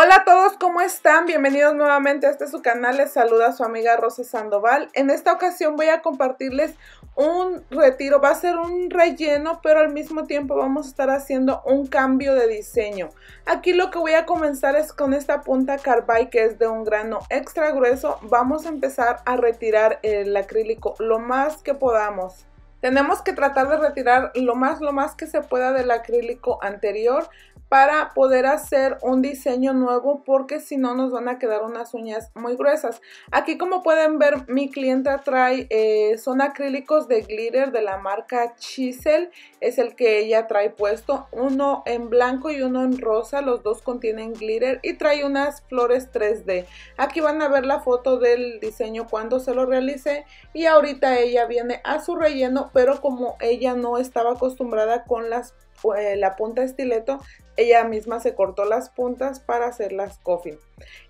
Hola a todos, ¿cómo están? Bienvenidos nuevamente a este su canal. Les saluda su amiga Rosa Sandoval. En esta ocasión voy a compartirles un retiro. Va a ser un relleno, pero al mismo tiempo vamos a estar haciendo un cambio de diseño. Aquí lo que voy a comenzar es con esta punta carbide que es de un grano extra grueso. Vamos a empezar a retirar el acrílico lo más que podamos. Tenemos que tratar de retirar lo más, lo más que se pueda del acrílico anterior para poder hacer un diseño nuevo porque si no nos van a quedar unas uñas muy gruesas. Aquí como pueden ver mi clienta trae, eh, son acrílicos de glitter de la marca Chisel, es el que ella trae puesto, uno en blanco y uno en rosa, los dos contienen glitter y trae unas flores 3D. Aquí van a ver la foto del diseño cuando se lo realice y ahorita ella viene a su relleno pero como ella no estaba acostumbrada con las la punta estileto, ella misma se cortó las puntas para hacer las coffin.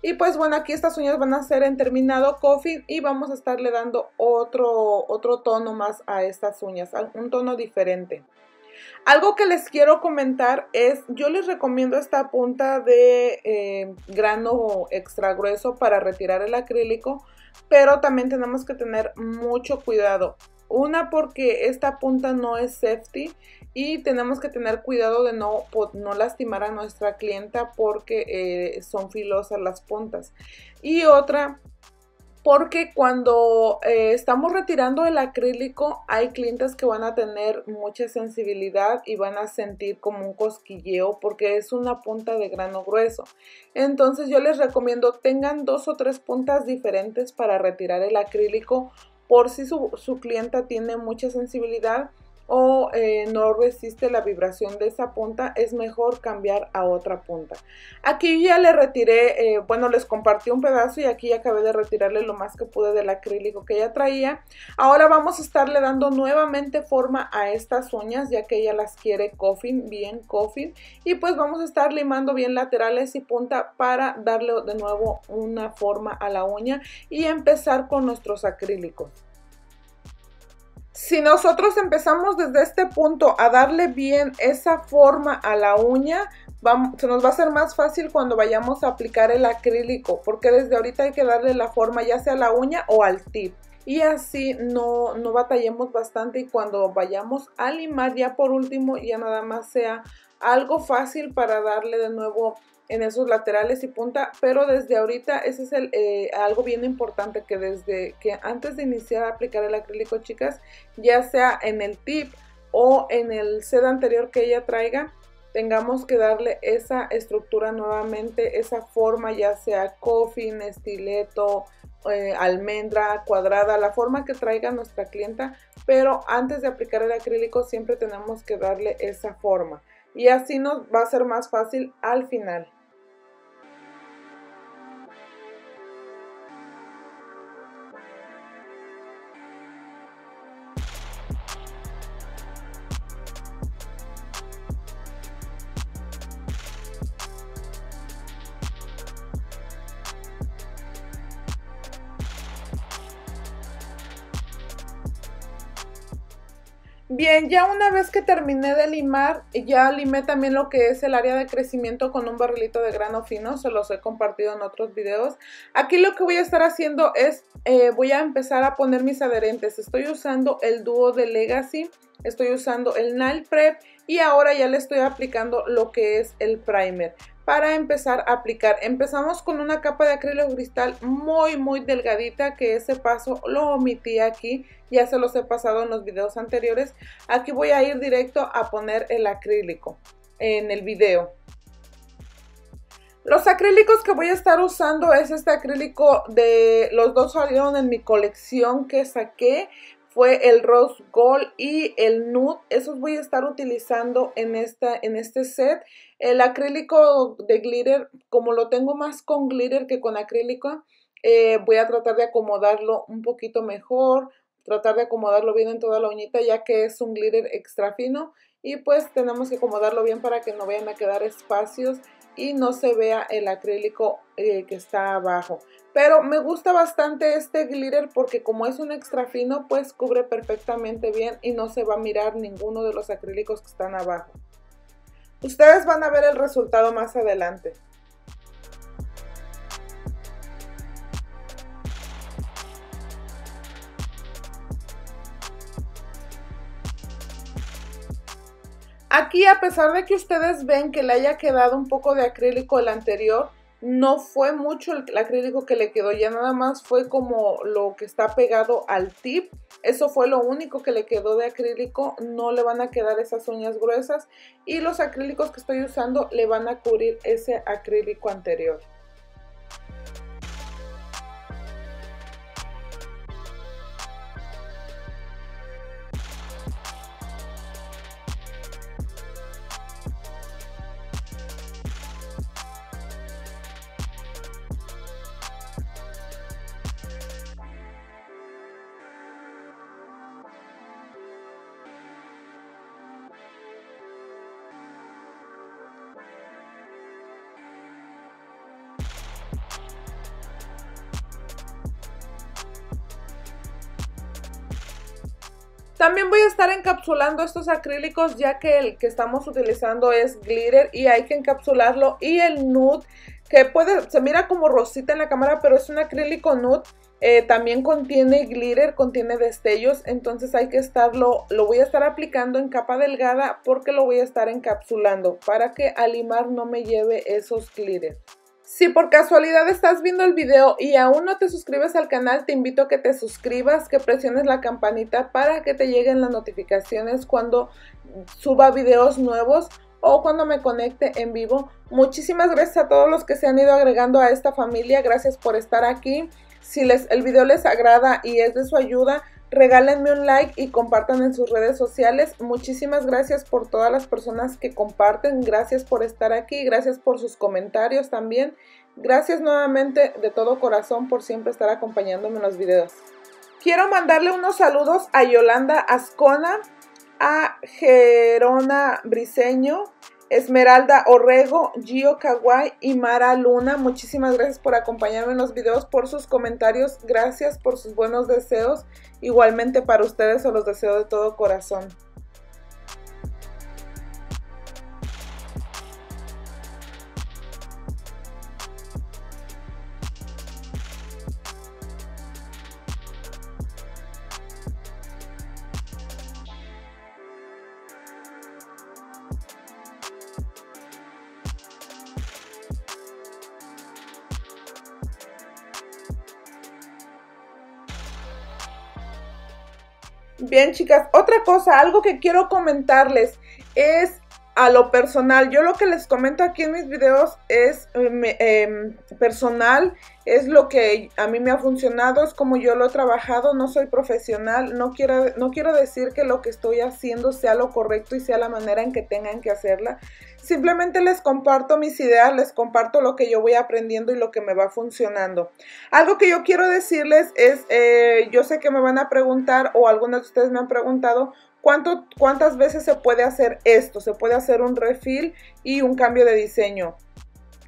Y pues bueno, aquí estas uñas van a ser en terminado coffin y vamos a estarle dando otro, otro tono más a estas uñas, un tono diferente. Algo que les quiero comentar es, yo les recomiendo esta punta de eh, grano extra grueso para retirar el acrílico, pero también tenemos que tener mucho cuidado. Una porque esta punta no es safety y tenemos que tener cuidado de no, no lastimar a nuestra clienta porque eh, son filosas las puntas. Y otra porque cuando eh, estamos retirando el acrílico hay clientes que van a tener mucha sensibilidad y van a sentir como un cosquilleo porque es una punta de grano grueso. Entonces yo les recomiendo tengan dos o tres puntas diferentes para retirar el acrílico por si su, su clienta tiene mucha sensibilidad o eh, no resiste la vibración de esa punta, es mejor cambiar a otra punta. Aquí ya le retiré, eh, bueno, les compartí un pedazo y aquí acabé de retirarle lo más que pude del acrílico que ella traía. Ahora vamos a estarle dando nuevamente forma a estas uñas, ya que ella las quiere coffin, bien coffin. Y pues vamos a estar limando bien laterales y punta para darle de nuevo una forma a la uña y empezar con nuestros acrílicos. Si nosotros empezamos desde este punto a darle bien esa forma a la uña, se nos va a hacer más fácil cuando vayamos a aplicar el acrílico, porque desde ahorita hay que darle la forma ya sea a la uña o al tip. Y así no, no batallemos bastante y cuando vayamos a limar ya por último ya nada más sea algo fácil para darle de nuevo en esos laterales y punta, pero desde ahorita ese es el, eh, algo bien importante que desde que antes de iniciar a aplicar el acrílico, chicas, ya sea en el tip o en el set anterior que ella traiga, tengamos que darle esa estructura nuevamente, esa forma, ya sea coffin, estileto, eh, almendra, cuadrada, la forma que traiga nuestra clienta, pero antes de aplicar el acrílico siempre tenemos que darle esa forma y así nos va a ser más fácil al final. Bien, ya una vez que terminé de limar, ya limé también lo que es el área de crecimiento con un barrilito de grano fino, se los he compartido en otros videos. Aquí lo que voy a estar haciendo es, eh, voy a empezar a poner mis adherentes. Estoy usando el dúo de Legacy, estoy usando el Nail Prep y ahora ya le estoy aplicando lo que es el primer para empezar a aplicar. Empezamos con una capa de acrílico cristal muy muy delgadita que ese paso lo omití aquí, ya se los he pasado en los videos anteriores. Aquí voy a ir directo a poner el acrílico en el video. Los acrílicos que voy a estar usando es este acrílico de los dos salieron en mi colección que saqué fue el Rose Gold y el Nude. Esos voy a estar utilizando en, esta, en este set. El acrílico de glitter, como lo tengo más con glitter que con acrílico, eh, voy a tratar de acomodarlo un poquito mejor, tratar de acomodarlo bien en toda la uñita ya que es un glitter extra fino y pues tenemos que acomodarlo bien para que no vayan a quedar espacios y no se vea el acrílico eh, que está abajo. Pero me gusta bastante este glitter porque como es un extra fino, pues cubre perfectamente bien y no se va a mirar ninguno de los acrílicos que están abajo. Ustedes van a ver el resultado más adelante. Aquí, a pesar de que ustedes ven que le haya quedado un poco de acrílico el anterior, no fue mucho el, acrílico que le quedó, ya nada más fue como lo que está pegado al tip. Eso fue lo único que le quedó de acrílico, no le van a quedar esas uñas gruesas y los acrílicos que estoy usando le van a cubrir ese acrílico anterior. También voy a estar encapsulando estos acrílicos ya que el que estamos utilizando es glitter y hay que encapsularlo. Y el nude que puede, se mira como rosita en la cámara pero es un acrílico nude. Eh, también contiene glitter, contiene destellos, entonces hay que estarlo, lo voy a estar aplicando en capa delgada porque lo voy a estar encapsulando para que al limar no me lleve esos glitter. Si por casualidad estás viendo el video y aún no te suscribes al canal, te invito a que te suscribas, que presiones la campanita para que te lleguen las notificaciones cuando suba videos nuevos o cuando me conecte en vivo. Muchísimas gracias a todos los que se han ido agregando a esta familia. Gracias por estar aquí. Si les, el video les agrada y es de su ayuda, regálenme un like y compartan en sus redes sociales. Muchísimas gracias por todas las personas que comparten. Gracias por estar aquí. Gracias por sus comentarios también. Gracias nuevamente de todo corazón por siempre estar acompañándome en los videos. Quiero mandarle unos saludos a Yolanda Ascona, a Gerona Briseño, Esmeralda Orrego, Gio Kawai y Mara Luna. Muchísimas gracias por acompañarme en los videos, por sus comentarios. Gracias por sus buenos deseos. Igualmente para ustedes se los deseo de todo corazón. Bien, chicas, otra cosa, algo que quiero comentarles es a lo personal. Yo lo que les comento aquí en mis videos es em, em, personal, es lo que a mí me ha funcionado, es como yo lo he trabajado, no soy profesional, no quiero, no quiero decir que lo que estoy haciendo sea lo correcto y sea la manera en que tengan que hacerla. Simplemente les comparto mis ideas, les comparto lo que yo voy aprendiendo y lo que me va funcionando. Algo que yo quiero decirles es, eh, yo sé que me van a preguntar o algunos de ustedes me han preguntado, ¿cuánto, ¿cuántas veces se puede hacer esto? Se puede hacer un refill y un cambio de diseño.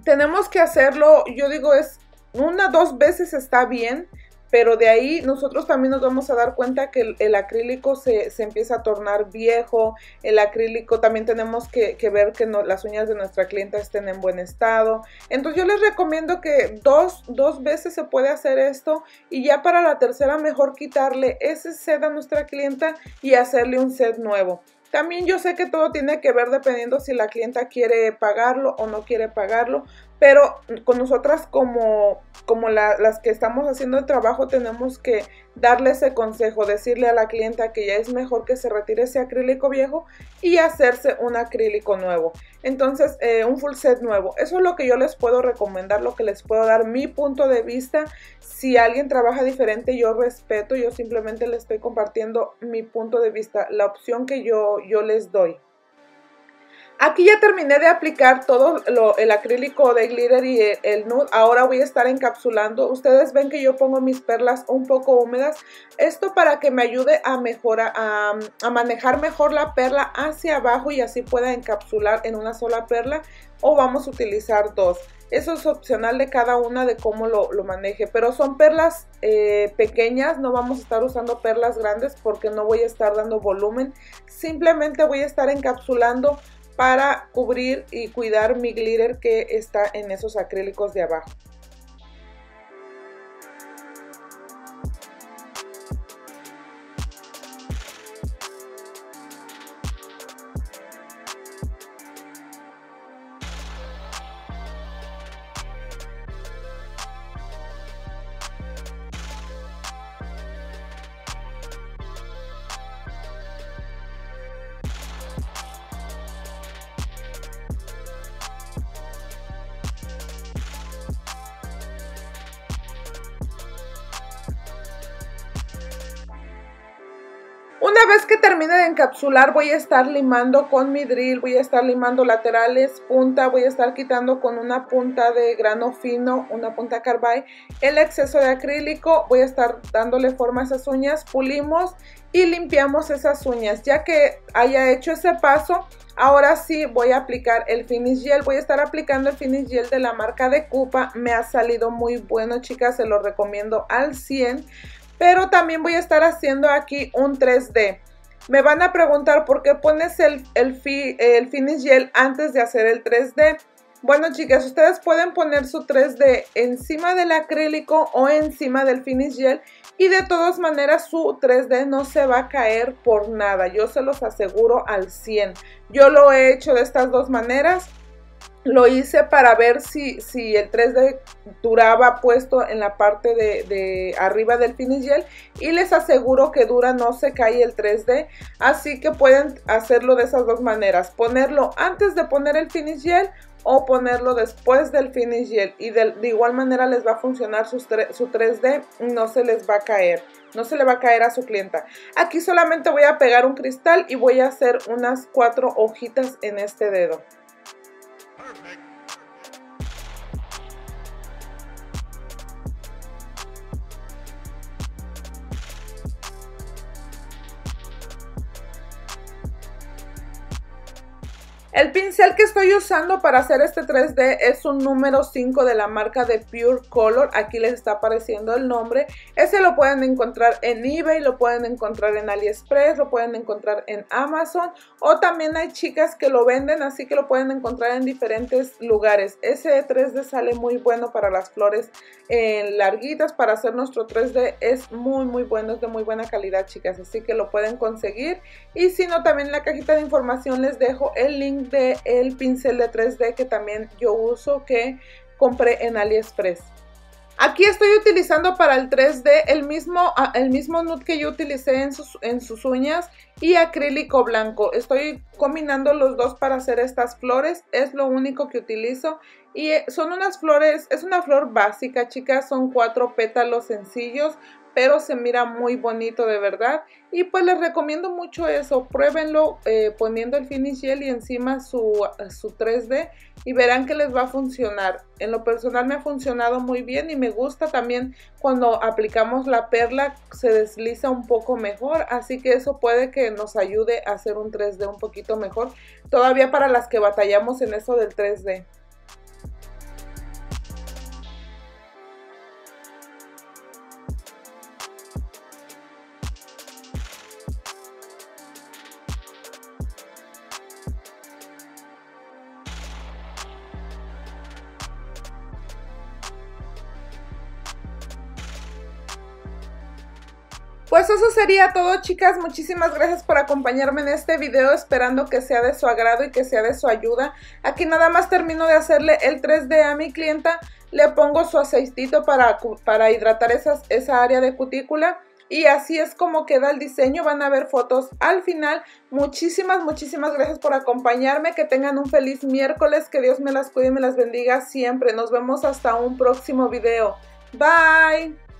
Tenemos que hacerlo, yo digo es una, dos veces está bien, pero de ahí nosotros también nos vamos a dar cuenta que el, acrílico se, empieza a tornar viejo, el acrílico también tenemos que, ver que las uñas de nuestra clienta estén en buen estado. Entonces yo les recomiendo que dos, dos veces se puede hacer esto y ya para la tercera mejor quitarle ese set a nuestra clienta y hacerle un set nuevo. También yo sé que todo tiene que ver dependiendo si la clienta quiere pagarlo o no quiere pagarlo, pero con nosotras como, como las que estamos haciendo el trabajo tenemos que darle ese consejo, decirle a la clienta que ya es mejor que se retire ese acrílico viejo y hacerse un acrílico nuevo. Entonces, eh, un full set nuevo. Eso es lo que yo les puedo recomendar, lo que les puedo dar mi punto de vista. Si alguien trabaja diferente, yo respeto, yo simplemente le estoy compartiendo mi punto de vista, la opción que yo, yo les doy. Aquí ya terminé de aplicar todo el acrílico de glitter y el, nude. Ahora voy a estar encapsulando. Ustedes ven que yo pongo mis perlas un poco húmedas. Esto para que me ayude a manejar mejor la perla hacia abajo y así pueda encapsular en una sola perla. O vamos a utilizar dos. Eso es opcional de cada una de cómo lo, maneje. Pero son perlas eh, pequeñas, no vamos a estar usando perlas grandes porque no voy a estar dando volumen. Simplemente voy a estar encapsulando para cubrir y cuidar mi glitter que está en esos acrílicos de abajo. Una vez que termine de encapsular voy a estar limando con mi drill, voy a estar limando laterales, punta, voy a estar quitando con una punta de grano fino, una punta carbide, el exceso de acrílico, voy a estar dándole forma a esas uñas, pulimos y limpiamos esas uñas. Ya que haya hecho ese paso, ahora sí voy a aplicar el finish gel, voy a estar aplicando el finish gel de la marca de Cupa, me ha salido muy bueno chicas, se lo recomiendo al 100 pero también voy a estar haciendo aquí un 3D. Me van a preguntar por qué pones el, el, finish gel antes de hacer el 3D. Bueno chicas, ustedes pueden poner su 3D encima del acrílico o encima del finish gel y de todas maneras su 3D no se va a caer por nada, yo se los aseguro al 100. Yo lo he hecho de estas dos maneras lo hice para ver si, si el 3D duraba puesto en la parte de, arriba del finish gel y les aseguro que dura, no se cae el 3D, así que pueden hacerlo de esas dos maneras, ponerlo antes de poner el finish gel o ponerlo después del finish gel y de, igual manera les va a funcionar su, su 3D, no se les va a caer. No se le va a caer a su clienta. Aquí solamente voy a pegar un cristal y voy a hacer unas cuatro hojitas en este dedo. El pincel que estoy usando para hacer este 3D es un número 5 de la marca de Pure Color. Aquí les está apareciendo el nombre. Ese lo pueden encontrar en eBay, lo pueden encontrar en AliExpress, lo pueden encontrar en Amazon. O también hay chicas que lo venden, así que lo pueden encontrar en diferentes lugares. Ese 3D sale muy bueno para las flores en larguitas. Para hacer nuestro 3D es muy muy bueno, es de muy buena calidad chicas. Así que lo pueden conseguir. Y si no, también en la cajita de información les dejo el link el pincel de 3D que también yo uso que compré en AliExpress. Aquí estoy utilizando para el 3D el mismo, ah, el mismo nude que yo utilicé en sus, en sus uñas y acrílico blanco. Estoy combinando los dos para hacer estas flores. Es lo único que utilizo. Y eh, son unas flores, es una flor básica, chicas. Son cuatro pétalos sencillos pero se mira muy bonito de verdad y pues les recomiendo mucho eso, pruébenlo eh, poniendo el finish gel y encima su, su 3D y verán que les va a funcionar. En lo personal me ha funcionado muy bien y me gusta también cuando aplicamos la perla se desliza un poco mejor, así que eso puede que nos ayude a hacer un 3D un poquito mejor, todavía para las que batallamos en eso del 3D. Eso sería todo chicas, muchísimas gracias por acompañarme en este video, esperando que sea de su agrado y que sea de su ayuda. Aquí nada más termino de hacerle el 3D a mi clienta, le pongo su aceitito para, para hidratar esa área de cutícula. Y así es como queda el diseño, van a ver fotos al final. Muchísimas, muchísimas gracias por acompañarme, que tengan un feliz miércoles, que Dios me las cuide y me las bendiga siempre. Nos vemos hasta un próximo video. Bye.